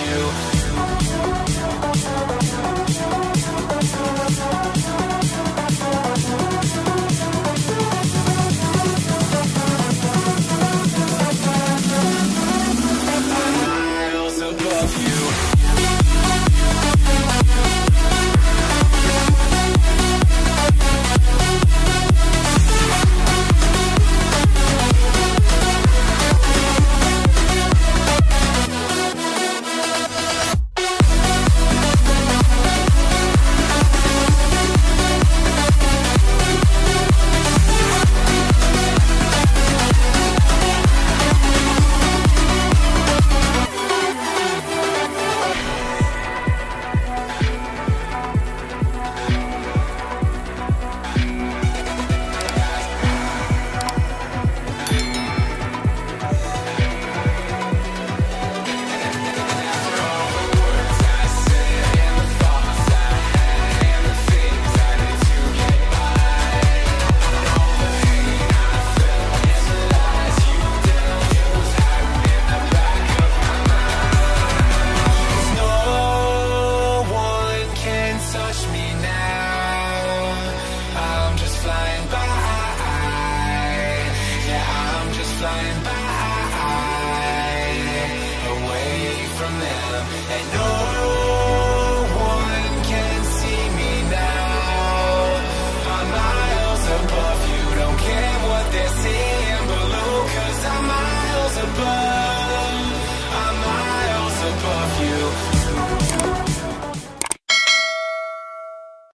you.